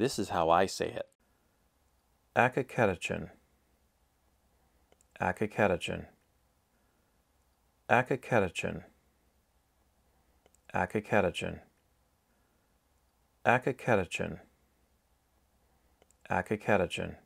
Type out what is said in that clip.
This is how I say it. Acacatechin. Acacatechin. Acacatechin. Acacatechin. Acacatechin. Acacatechin.